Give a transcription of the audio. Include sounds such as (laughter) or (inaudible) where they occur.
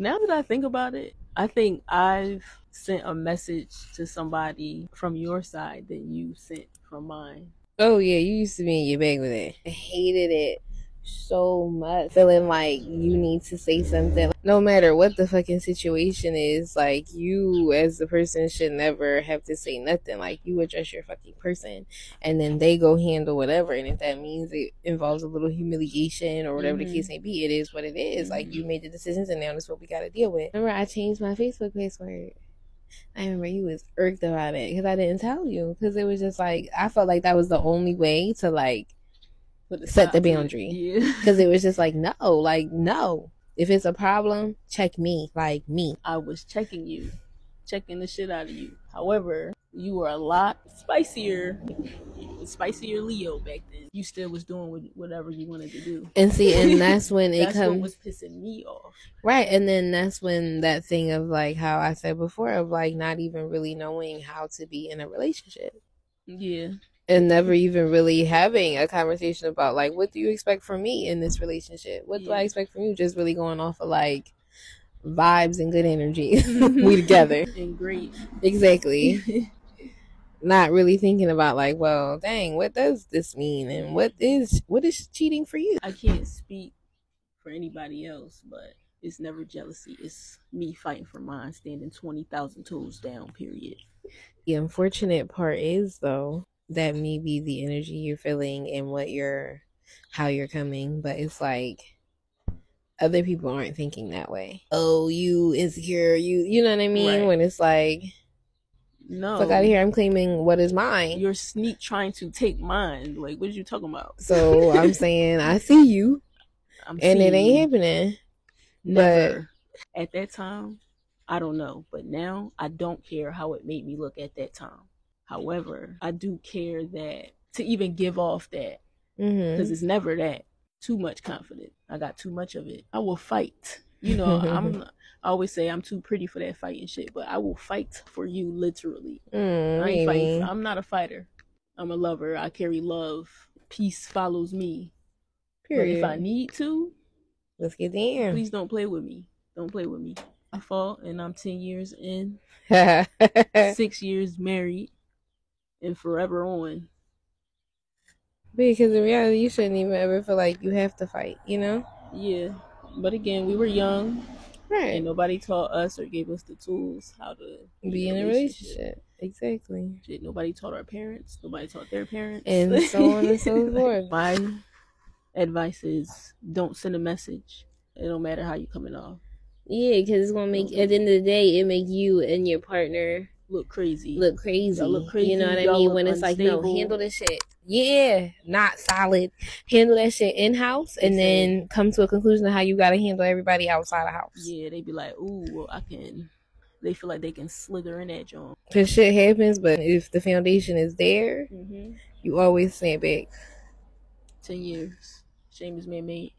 now that I think about it, I think I've sent a message to somebody from your side that you sent from mine. Oh yeah, you used to be in your bag with it. I hated it so much. Feeling like you need to say something. No matter what the fucking situation is, like you as the person should never have to say nothing. Like you address your fucking person and then they go handle whatever. And if that means it involves a little humiliation or whatever Mhm. the case may be, it is what it is. Like Mhm. you made the decisions and now that's what we gotta deal with. Remember I changed my Facebook password. I remember you was irked about it because I didn't tell you because it was just like I felt like that was the only way to like Set the stop to it. boundary. Yeah. (laughs) because it was just like no, like no. If it's a problem, check me, like me. I was checking you, checking the shit out of you. However, you were a lot spicier, spicier Leo back then. You still was doing whatever you wanted to do. And see, and (laughs) that's when it That's comes was pissing me off. right, and then that's when that thing of like how I said before of like not even really knowing how to be in a relationship. Yeah. And never even really having a conversation about like what do you expect from me in this relationship? What do i expect from you? Just really going off of like vibes and good energy. (laughs) We (laughs) together. And great. exactly. (laughs) Not really thinking about like well dang what does this mean? And what is what is cheating for you? I can't speak for anybody else, but it's never jealousy. It's me fighting for mine, standing 20,000 toes down, period. the unfortunate part is though that may be the energy you're feeling and what you're how you're coming but it's like other people aren't thinking that way oh you insecure you you know what i mean Right. when it's like No. fuck out of here i'm claiming what is mine You're sneak trying to take mine. Like, what are you talking about? so (laughs) i'm saying i see you I'm and it ain't happening Never. At that time, I don't know. But now, I don't care how it made me look at that time. However, I do care that to even give off that because it's never that too much confidence. I got too much of it. I will fight. You know, (laughs) I'm. I always say I'm too pretty for that fighting shit, but I will fight for you literally. mm, I ain't fighting. I'm not a fighter. I'm a lover. I carry love. Peace follows me. But if I need to, let's get there please don't play with me. Don't play with me. I fall and I'm 10 years in, (laughs) six years married, and forever on. because in reality you shouldn't even ever feel like you have to fight you know Yeah. But again, we were young right and nobody taught us or gave us the tools how to be in a relationship. Exactly. Shit, nobody taught our parents. Nobody taught their parents. And so on and so (laughs) forth. My advice is don't send a message. It don't matter how you coming off. Yeah, because it's gonna make at the end of the day, it make you and your partner Look crazy. look crazy. Y'all look crazy, You know what I mean? When it's like, no, handle this shit. Yeah, not solid. Handle that shit in house, and then come to a conclusion of how you gotta handle everybody outside the house. Yeah, they be like, ooh, well, I can. They feel like they can slither in that joint. Cause shit happens, but if the foundation is there, Mm-hmm. you always stand back. Ten years. Shame is man made.